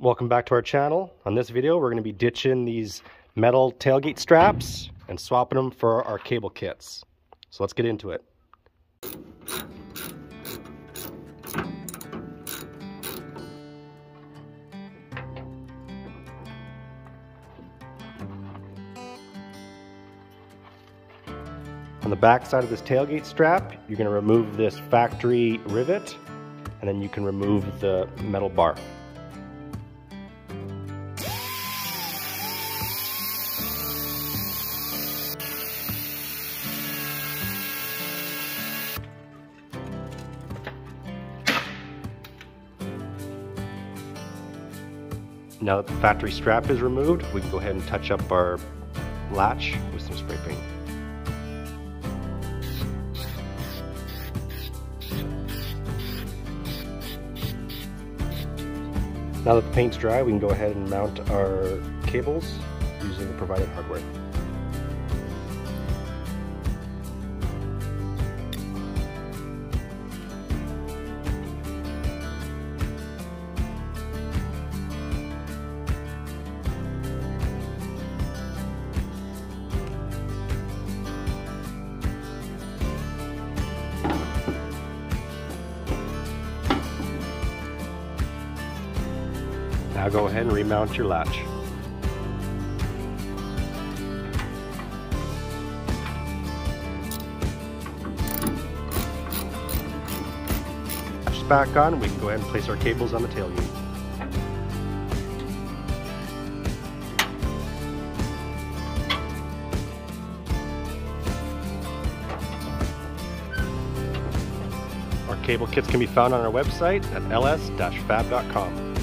Welcome back to our channel. On this video we're going to be ditching these metal tailgate straps and swapping them for our cable kits. So let's get into it. On the back side of this tailgate strap, you're going to remove this factory rivet and then you can remove the metal bar. Now that the factory strap is removed, we can go ahead and touch up our latch with some spray paint. Now that the paint's dry, we can go ahead and mount our cables using the provided hardware. Now go ahead and remount your latch. Latch back on, we can go ahead and place our cables on the tailgate. Our cable kits can be found on our website at ls-fab.com.